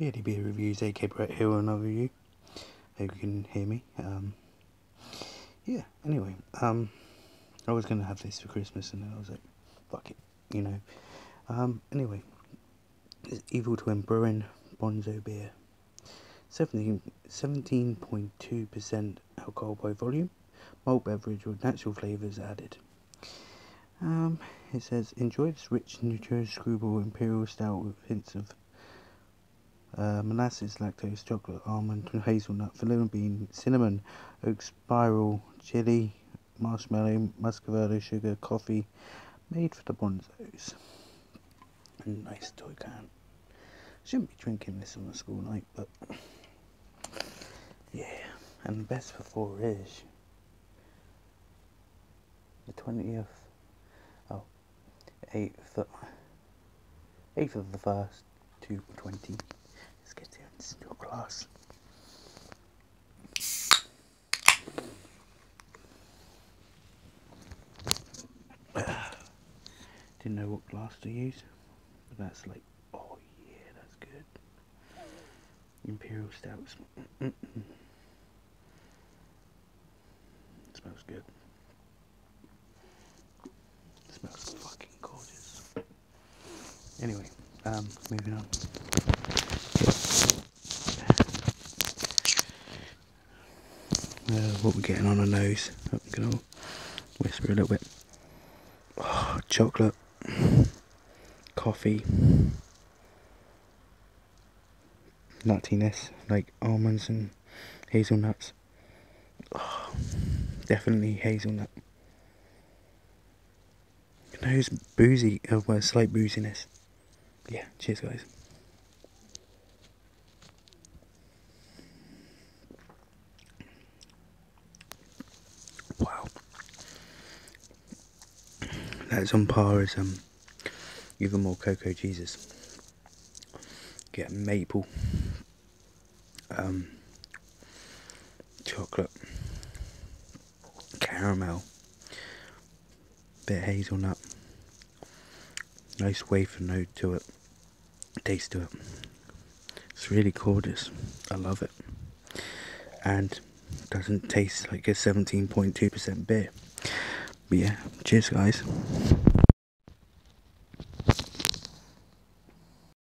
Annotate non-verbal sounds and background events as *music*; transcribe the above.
Beardy Beer Reviews, AK Brett here another review. Hope you can hear me. Um, yeah, anyway, um, I was going to have this for Christmas and then I was like, fuck it, you know. Um, anyway, it's Evil Twin Brewing Bonzo Beer. 17.2% alcohol by volume, malt beverage with natural flavours added. Um, it says, enjoy this rich, nutritious screwball imperial stout with hints of uh, molasses, lactose, chocolate, almond, hazelnut, vanilla bean, cinnamon, oak spiral, chili, marshmallow, muscovado, sugar, coffee, made for the bonzos. A nice toy can. Shouldn't be drinking this on a school night, but yeah. And best for four is the twentieth, oh, eighth, eighth of the first, two twenty. Let's get your glass. *sighs* Didn't know what glass to use, but that's like, oh yeah, that's good. Imperial stouts. Mm -mm. Smells good. Smells fucking gorgeous. Anyway, um, moving on. Uh, what we're getting on our nose. I'm gonna whisper a little bit. Oh, chocolate, coffee, nuttiness like almonds and hazelnuts. Oh, definitely hazelnut. Nose boozy, uh, well, slight booziness. Yeah, cheers, guys. That's on par as um, even more cocoa cheeses. Get maple, um, chocolate, caramel, bit hazelnut, nice wafer note to it, taste to it. It's really gorgeous. I love it. And doesn't taste like a 17.2% beer. But yeah, cheers guys.